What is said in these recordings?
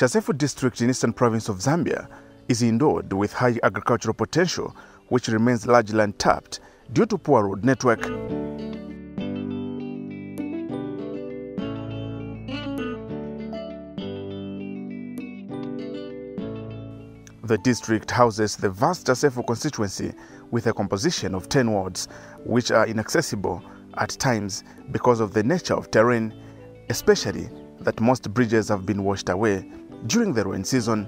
Chasefu district in eastern province of Zambia is endowed with high agricultural potential which remains largely untapped due to poor road network. The district houses the vast Chasefu constituency with a composition of 10 wards, which are inaccessible at times because of the nature of terrain, especially that most bridges have been washed away during the rain season.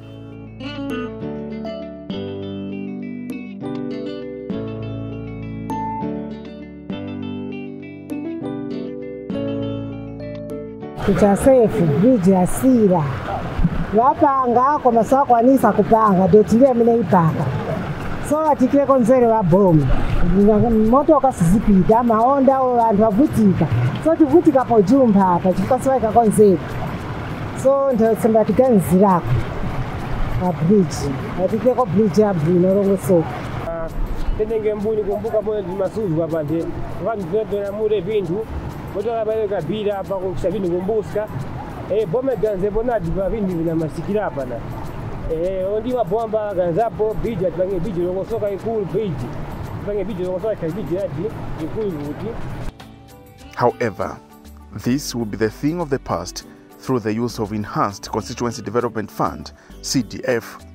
tichasefu vijasila vapanga komasowa kwanisa kupanga ndotilie mine ipanga. Sowatikileko nzere waboma motoka sizipita maonda o vantu vavutika so tivutika apa chifukwa siwaikako nzere so ndatiganzirako mabhriji atiteko bhriji yabhu inorongosoka tinenge mbuni kumbuka moyo ndimazuzwa pande vanhu mure vinthu motokabereka bhira apa kusa vinthu eh, kumbuska bomeganzepo nadipa vinthu vinamasikira apana ondiwa ganzapo bhiji atipange bhiji longosoka ikulu e bhiji atipange bhiji longosoka ikhala e bhiji yadi ikulu e kuti however this will be the thing of the past through the use of Enhanced Constituency Development Fund, CDF.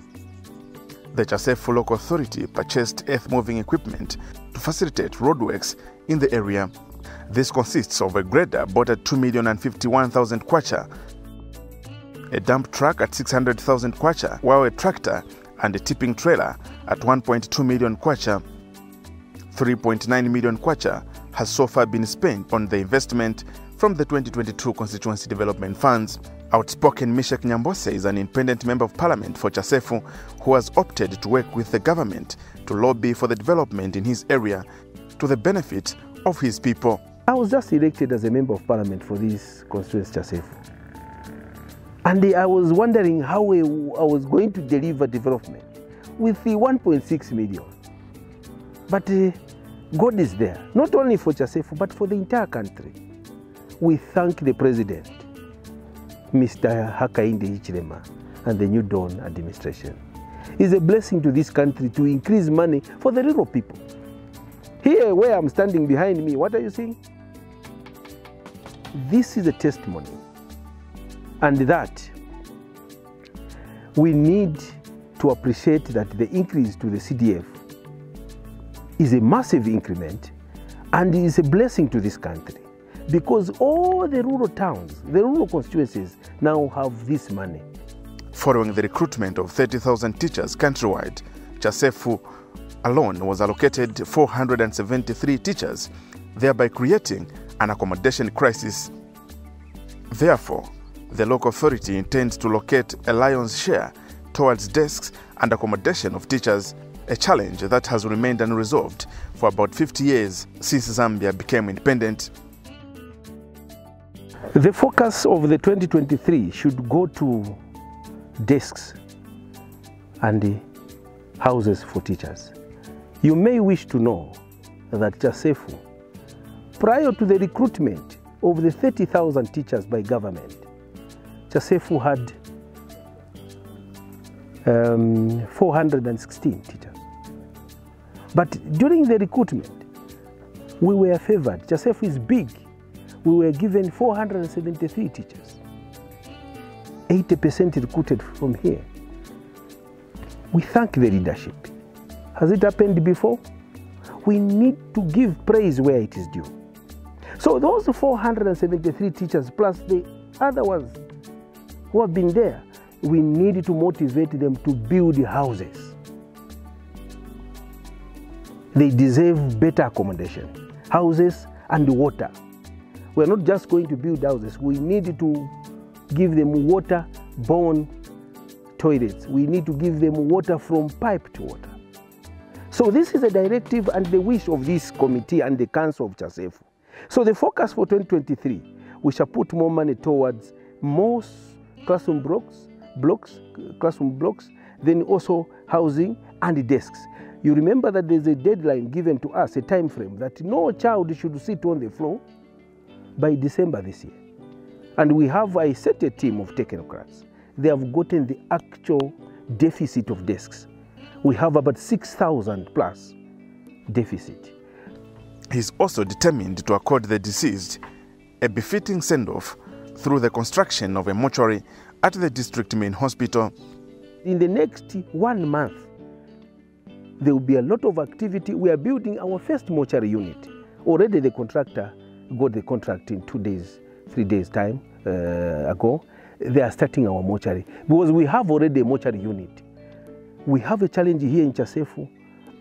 The Chasefu Local Authority purchased earth moving equipment to facilitate roadworks in the area. This consists of a grader bought at 2,051,000 kwacha, a dump truck at 600,000 kwacha, while a tractor and a tipping trailer at 1.2 million kwacha. 3.9 million kwacha has so far been spent on the investment from the 2022 constituency development funds. Outspoken Mishak Nyambose is an independent member of parliament for Chasefu who has opted to work with the government to lobby for the development in his area to the benefit of his people. I was just elected as a member of parliament for this constituency, Chasefu. And I was wondering how I was going to deliver development with the 1.6 million. But uh, God is there, not only for Chasefu, but for the entire country. We thank the president, Mr. Hakainde Hichilema, and the New Dawn administration. It's a blessing to this country to increase money for the rural people. Here, where I'm standing behind me, what are you seeing? This is a testimony. And that we need to appreciate that the increase to the CDF is a massive increment and is a blessing to this country because all the rural towns, the rural constituencies now have this money. Following the recruitment of 30,000 teachers countrywide, Chasefu alone was allocated 473 teachers, thereby creating an accommodation crisis. Therefore, the local authority intends to locate a lion's share towards desks and accommodation of teachers, a challenge that has remained unresolved for about 50 years since Zambia became independent. The focus of the 2023 should go to desks and houses for teachers. You may wish to know that Chasefu, prior to the recruitment of the 30,000 teachers by government, Chasefu had um, 416 teachers. But during the recruitment, we were favored. Chasefu is big. We were given 473 teachers. 80% recruited from here. We thank the leadership. Has it happened before? We need to give praise where it is due. So those 473 teachers plus the other ones who have been there, we need to motivate them to build houses. They deserve better accommodation, houses and water. We're not just going to build houses, we need to give them water borne toilets. We need to give them water from pipe to water. So this is a directive and the wish of this committee and the council of Chasefu. So the focus for 2023, we shall put more money towards more classroom blocks, blocks, classroom blocks, then also housing and desks. You remember that there's a deadline given to us, a time frame, that no child should sit on the floor by December this year. And we have, a set a team of technocrats. they have gotten the actual deficit of desks. We have about 6,000 plus deficit. He's also determined to accord the deceased a befitting send off through the construction of a mortuary at the district main hospital. In the next one month, there will be a lot of activity. We are building our first mortuary unit. Already the contractor got the contract in two days, three days time uh, ago. They are starting our mortuary because we have already a mortuary unit. We have a challenge here in Chasefu.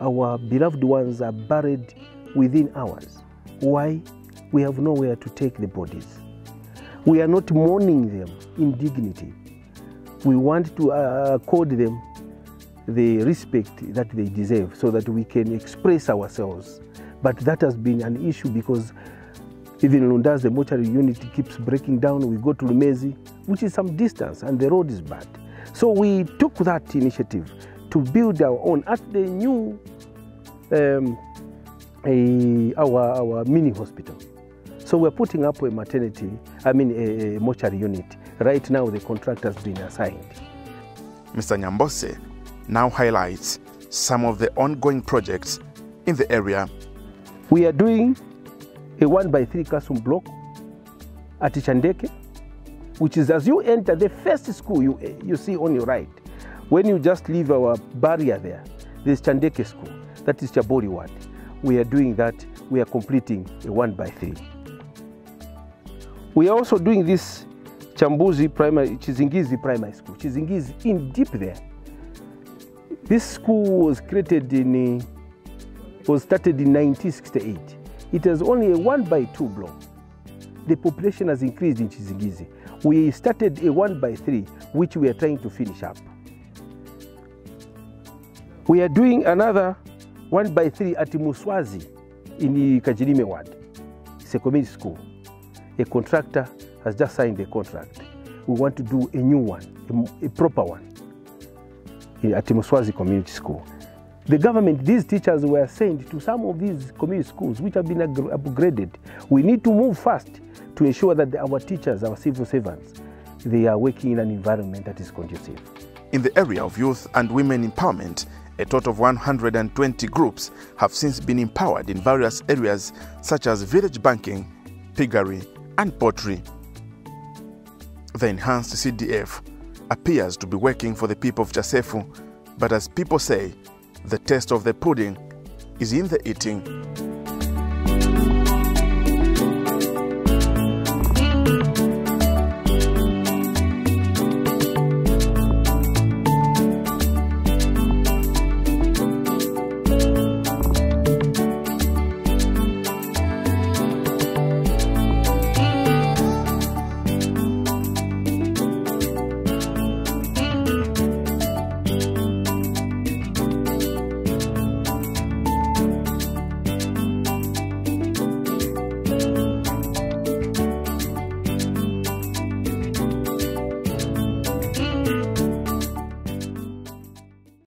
Our beloved ones are buried within hours. Why? We have nowhere to take the bodies. We are not mourning them in dignity. We want to uh, accord them the respect that they deserve so that we can express ourselves. But that has been an issue because even Lundazi, the mortuary unit keeps breaking down. We go to Lumezi, which is some distance, and the road is bad. So we took that initiative to build our own at the new um, a, our, our mini hospital. So we're putting up a maternity, I mean a, a mortuary unit. Right now the contract has been assigned. Mr. Nyambose now highlights some of the ongoing projects in the area. We are doing a one by three classroom block at Chandeke, which is as you enter the first school you, you see on your right. When you just leave our barrier there, there's Chandeke school, that is Chabori ward. We are doing that, we are completing a one by three. We are also doing this Chambuzi Primary, Chizingizi Primary School. Chizingizi in deep there. This school was created in, was started in 1968. It has only a one by two block. The population has increased in Chizingizi. We started a one by three, which we are trying to finish up. We are doing another one by three at Muswazi in Kajirime ward. It's a community school. A contractor has just signed the contract. We want to do a new one, a, a proper one eh, at Muswazi Community School. The government, these teachers were sent to some of these community schools which have been upgraded. We need to move fast to ensure that our teachers, our civil servants, they are working in an environment that is conducive. In the area of youth and women empowerment, a total of 120 groups have since been empowered in various areas such as village banking, piggery, and pottery. The enhanced CDF appears to be working for the people of Chasefu, but as people say, the taste of the pudding is in the eating.